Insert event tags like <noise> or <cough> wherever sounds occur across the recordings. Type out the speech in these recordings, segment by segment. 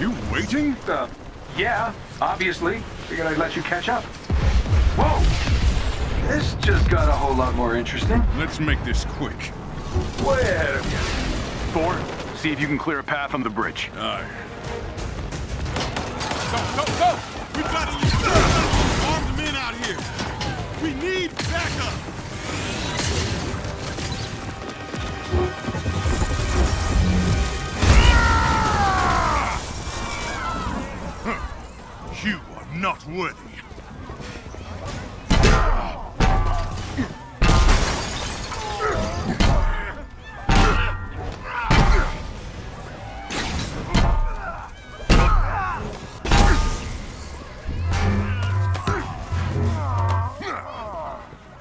You waiting? Uh, yeah, obviously. Figured I'd let you catch up. Whoa! This just got a whole lot more interesting. Let's make this quick. Way ahead of you. Thor, see if you can clear a path on the bridge. Aye. Go, go, go! We've gotta leave armed men out here. We need backup. Not worthy.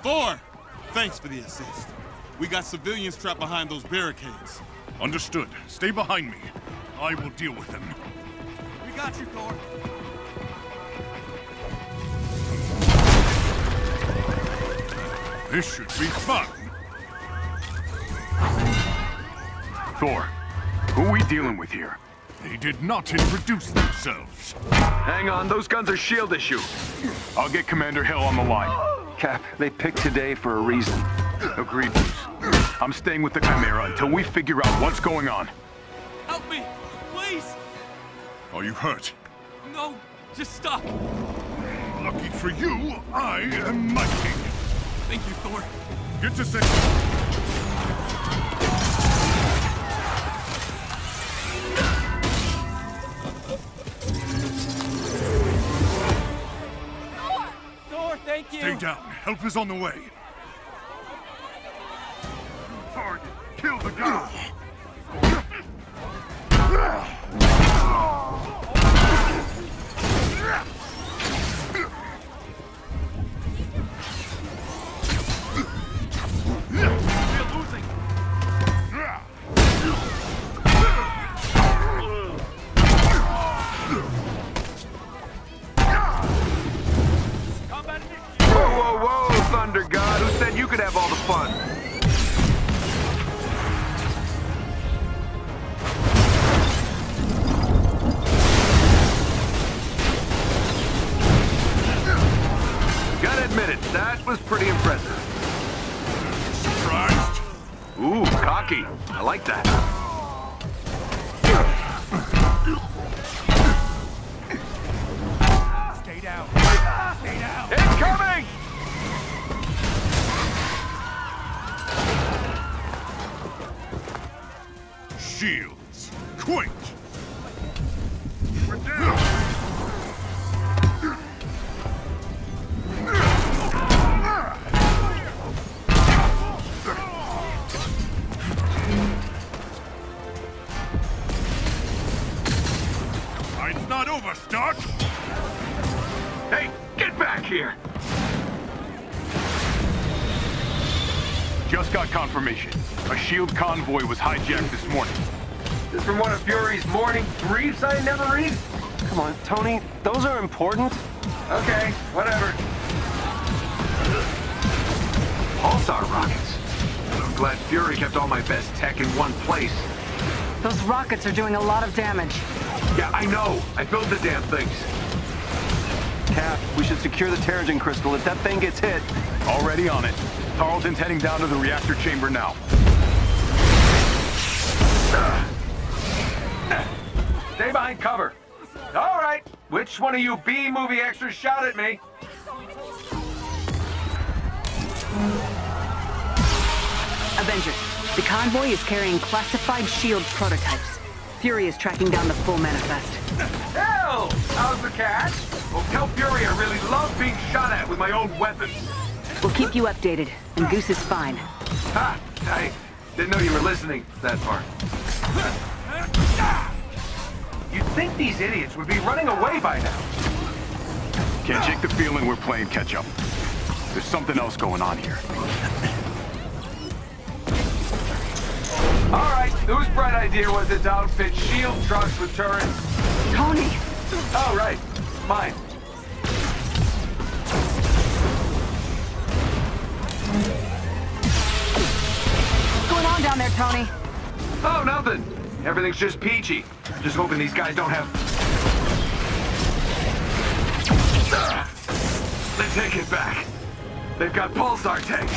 Thor, thanks for the assist. We got civilians trapped behind those barricades. Understood. Stay behind me. I will deal with them. We got you, Thor. This should be fun. Thor, who are we dealing with here? They did not introduce themselves. Hang on, those guns are shield issue. I'll get Commander Hill on the line. Cap, they picked today for a reason. Agreed, Bruce. I'm staying with the Chimera until we figure out what's going on. Help me! Please! Are you hurt? No, just stuck. Lucky for you, I am mighty. Thank you, Thor. Get to safety. Thor, thank you! Stay down. Help is on the way. Target. Kill the guy. Whoa, Thunder God. Who said you could have all the fun? Gotta admit it, that was pretty impressive. Surprised? Ooh, cocky. I like that. Shields. Quake. We're down. Just got confirmation. A shield convoy was hijacked this morning. This from one of Fury's morning briefs I never read? Come on, Tony, those are important. Okay, whatever. Pulsar rockets. I'm glad Fury kept all my best tech in one place. Those rockets are doing a lot of damage. Yeah, I know. I built the damn things. Cap, we should secure the Terrigen crystal. If that thing gets hit, Already on it. Tarleton's heading down to the reactor chamber now. Stay behind cover. All right. Which one of you B-movie extras shot at me? Avengers, the convoy is carrying classified shield prototypes. Fury is tracking down the full manifest. Hell! How's the cat? Well, tell Fury I really love being shot at with my own weapons. We'll keep you updated, and Goose is fine. Ha! I didn't know you were listening that part. You'd think these idiots would be running away by now. Can't shake the feeling we're playing catch up. There's something else going on here. All right, whose bright idea was it to outfit shield trucks with turrets? Tony! Oh, right. Mine. there, Tony? Oh, nothing. Everything's just peachy. Just hoping these guys don't have... They take it back. They've got pulsar tanks.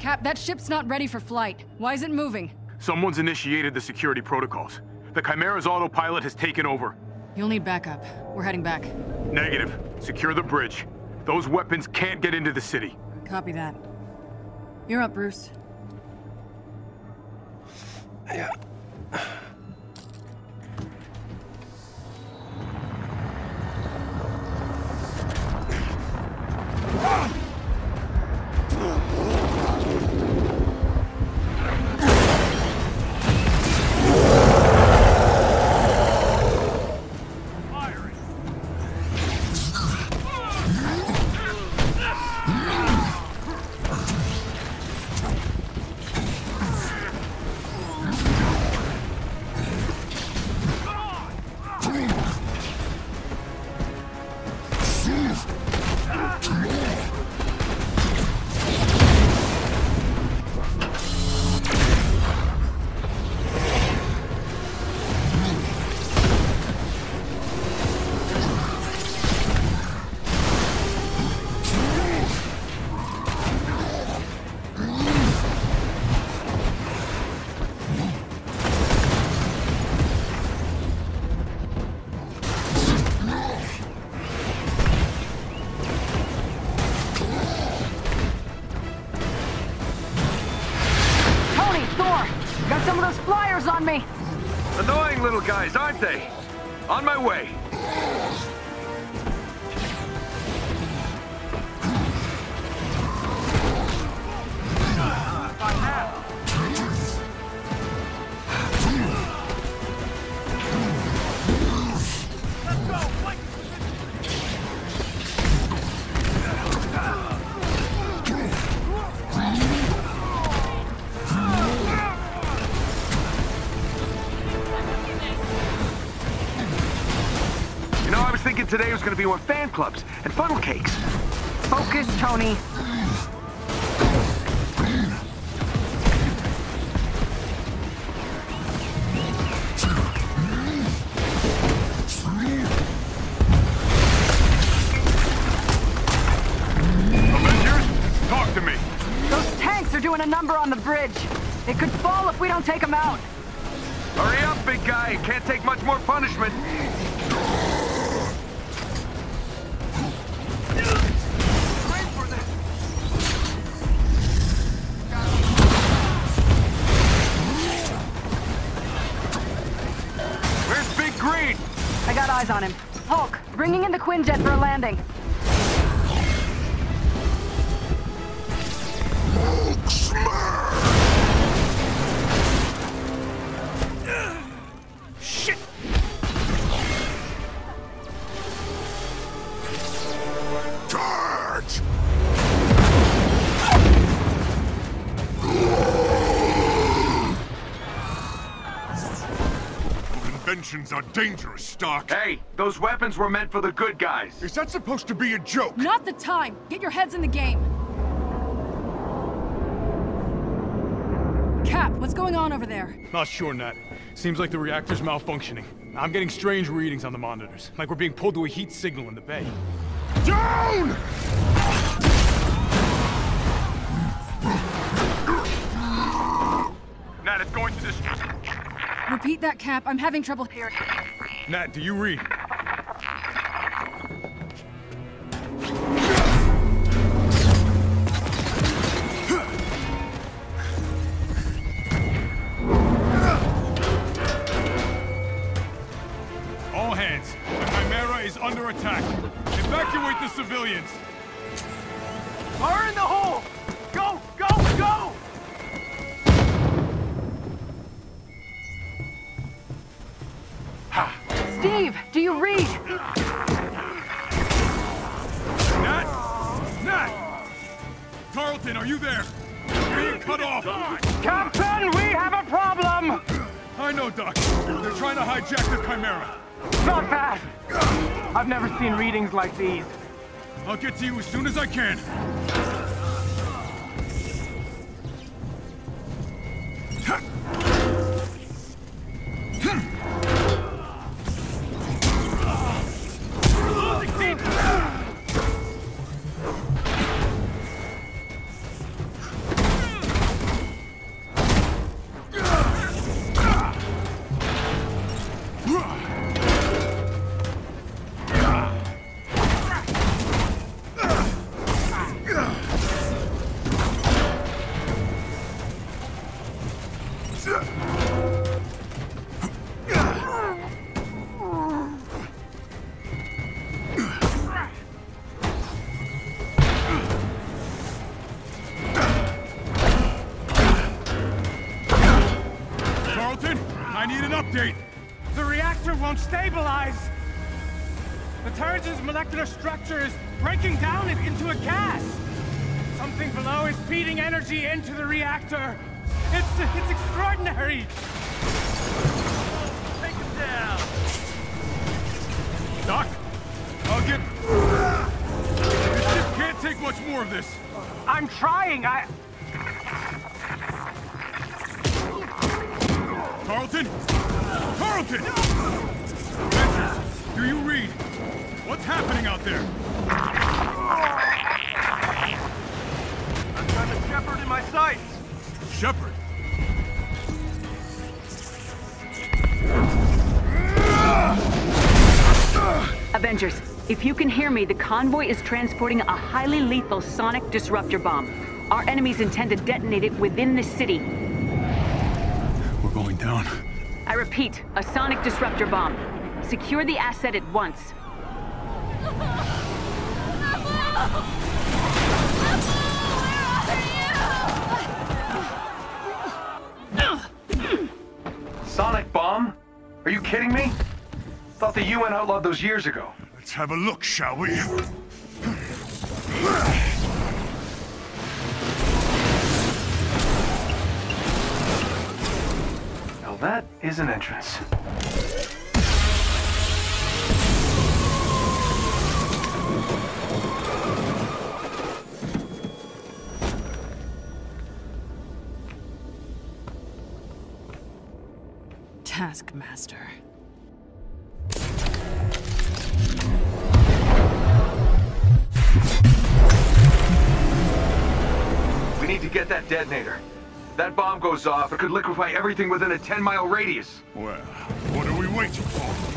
Cap, that ship's not ready for flight. Why is it moving? Someone's initiated the security protocols. The Chimera's autopilot has taken over. You'll need backup. We're heading back. Negative. Secure the bridge. Those weapons can't get into the city. Copy that. You're up, Bruce. Tony, On my way. Thinking today was gonna be more fan clubs and funnel cakes. Focus, Tony. Avengers, talk to me. Those tanks are doing a number on the bridge. It could fall if we don't take them out. Hurry up, big guy. Can't take much more punishment. Quinjet for a landing. Charge! Your are dangerous, Stark. Hey, those weapons were meant for the good guys. Is that supposed to be a joke? Not the time! Get your heads in the game! Cap, what's going on over there? Not sure, Nat. Seems like the reactor's malfunctioning. I'm getting strange readings on the monitors, like we're being pulled to a heat signal in the bay. Down! Nat, it's going to this. Repeat that, Cap. I'm having trouble hearing. Nat, do you read? All hands, the Chimera is under attack. Evacuate the civilians. Fire in the They're trying to hijack the Chimera. Not bad. I've never seen readings like these. I'll get to you as soon as I can. Tarleton, I need an update. The reactor won't stabilize. The Terrigen's molecular structure is breaking down it into a gas. Something below is feeding energy into the reactor. It's it's extraordinary. Take him down. Doc, I'll get... This ship can't take much more of this. I'm trying. I Tarleton? Tarleton! Avengers, do you read? What's happening out there? I've got a Shepard in my sights. Shepard? Avengers, if you can hear me, the convoy is transporting a highly lethal sonic disruptor bomb. Our enemies intend to detonate it within the city. Repeat, a sonic disruptor bomb. Secure the asset at once. Sonic bomb? Are you kidding me? Thought the UN outlawed those years ago. Let's have a look, shall we? That is an entrance. Taskmaster. We need to get that detonator. That bomb goes off, it could liquefy everything within a 10-mile radius. Well, what are we waiting for?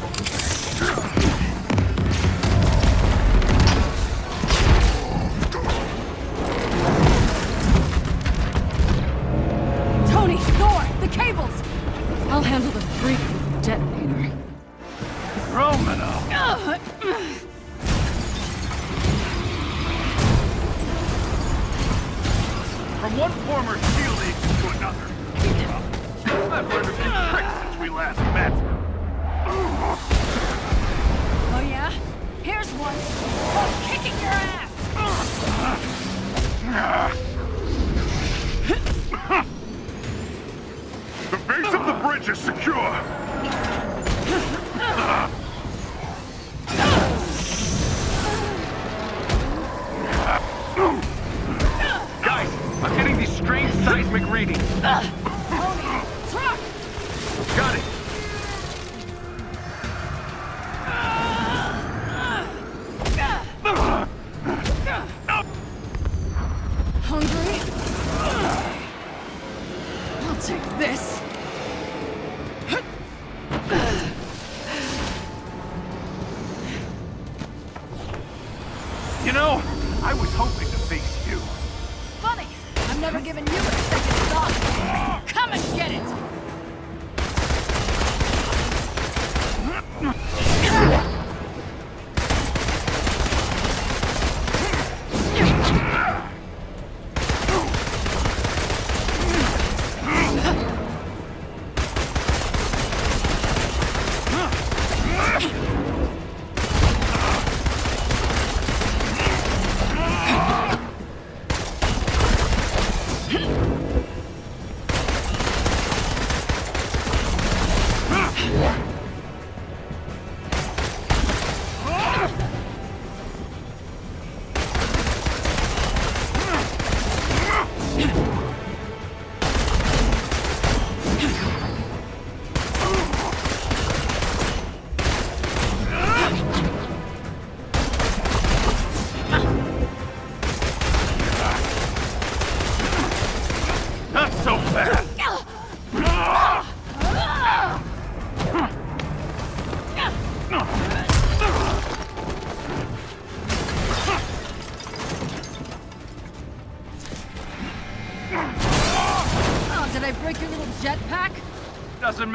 Take this.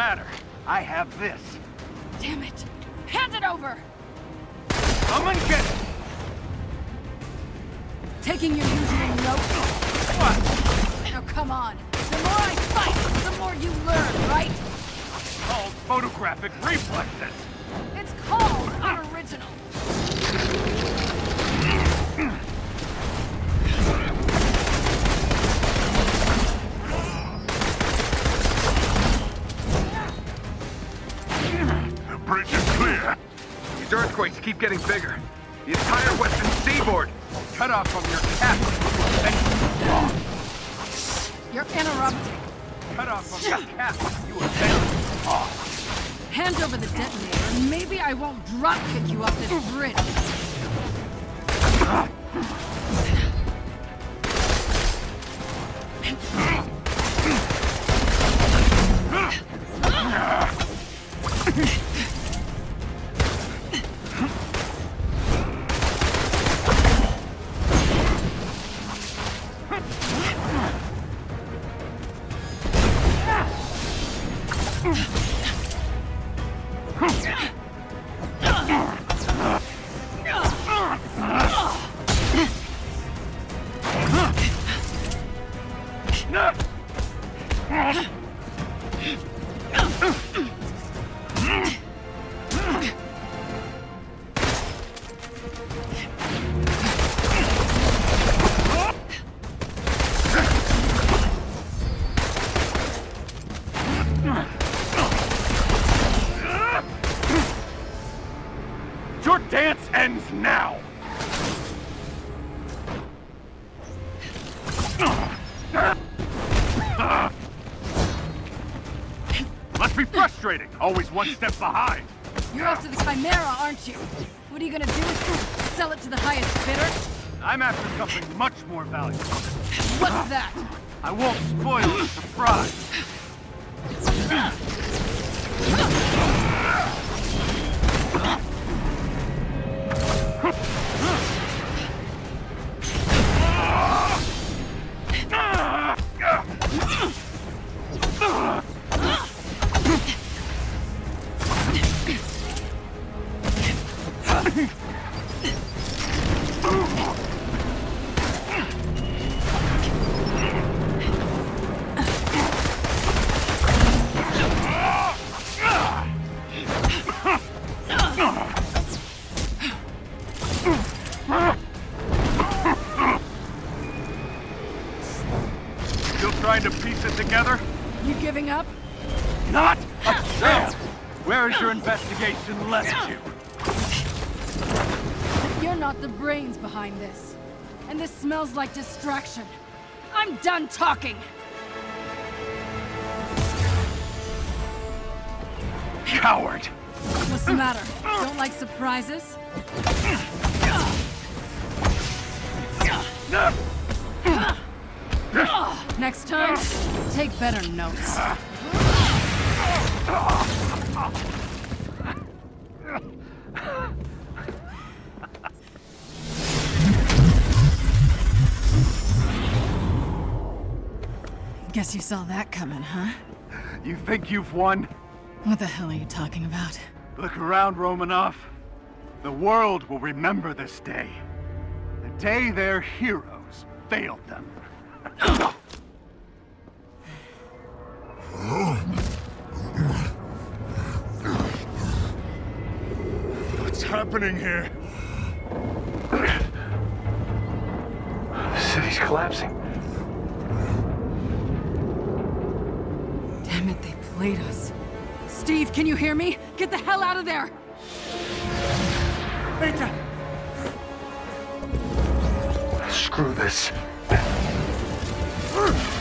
Matter. I have this. Getting bigger. The entire western seaboard cut off from your cap. You're interrupting. Cut off from your cap. You are offend. Hand over the detonator, and maybe I won't drop kick you off this bridge. <laughs> behind. You're after the Chimera, aren't you? What are you gonna do? With it? Sell it to the highest bidder? I'm after something much more valuable. What's that? I won't spoil the surprise. Trying to piece it together? You giving up? Not a chance! Where has your investigation left you? You're not the brains behind this. And this smells like distraction. I'm done talking! Coward! What's the matter? Don't like surprises? Next time, take better notes. Guess you saw that coming, huh? You think you've won? What the hell are you talking about? Look around, Romanoff. The world will remember this day. The day their heroes failed them. What's happening here? The city's collapsing. Damn it, they played us. Steve, can you hear me? Get the hell out of there! Beta! Screw this. Urgh!